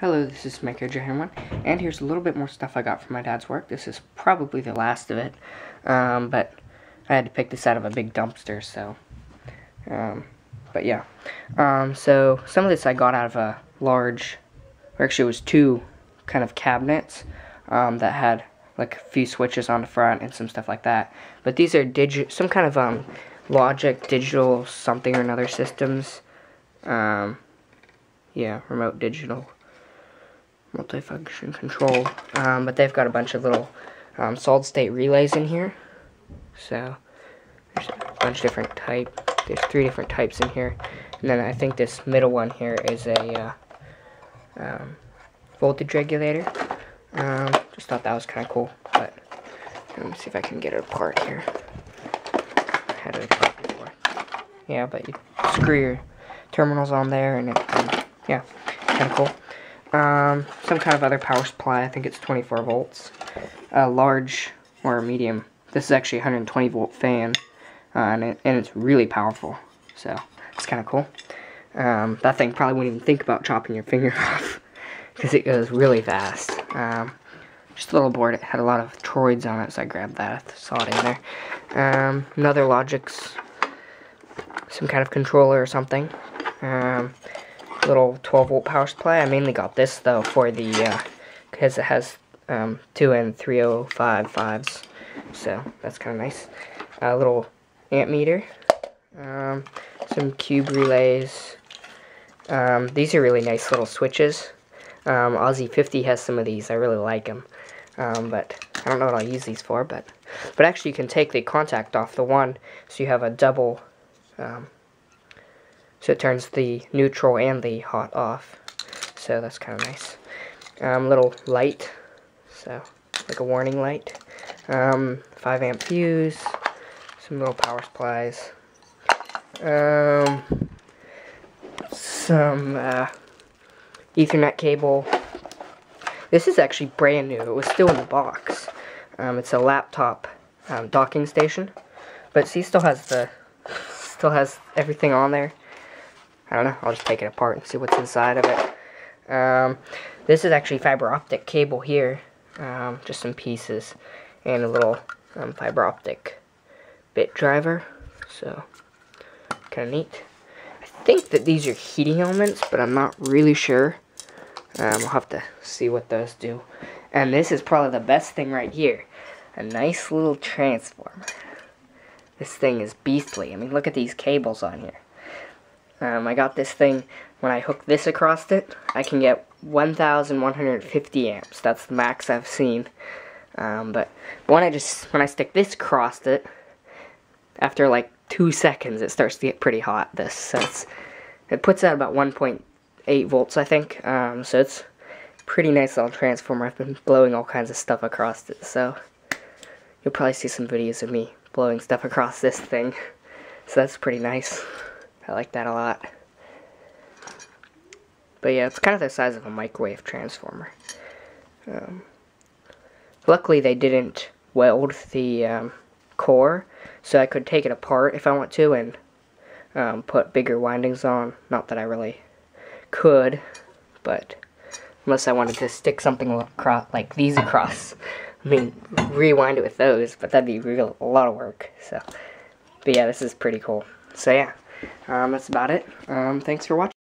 Hello, this is Maker One, and here's a little bit more stuff I got from my dad's work. This is probably the last of it, um, but I had to pick this out of a big dumpster, so, um, but yeah. Um, so, some of this I got out of a large, or actually it was two kind of cabinets um, that had like a few switches on the front and some stuff like that. But these are digi some kind of um, logic, digital, something or another systems. Um, yeah, remote digital multifunction control. Um, but they've got a bunch of little um, solid state relays in here. So there's a bunch of different type. There's three different types in here. And then I think this middle one here is a uh, um, voltage regulator. Um, just thought that was kind of cool. But let me see if I can get it apart here. It before. Yeah, but you screw your terminals on there and, it, and yeah, kind of cool. Um, some kind of other power supply. I think it's 24 volts. A large or medium. This is actually a 120 volt fan, uh, and, it, and it's really powerful. So it's kind of cool. Um, that thing probably wouldn't even think about chopping your finger off because it goes really fast. Um, just a little board. It had a lot of toroids on it, so I grabbed that. Saw it in there. Um, another Logix, some kind of controller or something. Um, little 12 volt power supply. I mainly got this though for the, because uh, it has um, 2 and 305.5s, so that's kind of nice. A little amp meter, um, some cube relays. Um, these are really nice little switches. Um, Aussie 50 has some of these. I really like them. Um, but I don't know what I'll use these for. But but actually, you can take the contact off the one, so you have a double um, so it turns the neutral and the hot off. So that's kind of nice. Um, little light, so like a warning light. Um, 5 amp fuse, some little power supplies. Um, some uh, Ethernet cable. This is actually brand new. It was still in the box. Um, it's a laptop um, docking station, but see, still has the still has everything on there. I don't know. I'll just take it apart and see what's inside of it. Um, this is actually fiber optic cable here. Um, just some pieces. And a little um, fiber optic bit driver. So, kind of neat. I think that these are heating elements, but I'm not really sure. Um, I'll have to see what those do. And this is probably the best thing right here. A nice little transformer. This thing is beastly. I mean, look at these cables on here. Um, I got this thing, when I hook this across it, I can get 1,150 amps. That's the max I've seen. Um, but when I just, when I stick this across it, after like two seconds, it starts to get pretty hot, this. So it puts out about 1.8 volts, I think. Um, so it's pretty nice little transformer. I've been blowing all kinds of stuff across it, so you'll probably see some videos of me blowing stuff across this thing. So that's pretty nice. I like that a lot. But yeah, it's kind of the size of a microwave transformer. Um, luckily, they didn't weld the um, core, so I could take it apart if I want to and um, put bigger windings on. Not that I really could, but unless I wanted to stick something across, like these across. I mean, rewind it with those, but that'd be real a lot of work. So, but yeah, this is pretty cool. So yeah. Um, that's about it. Um, thanks for watching.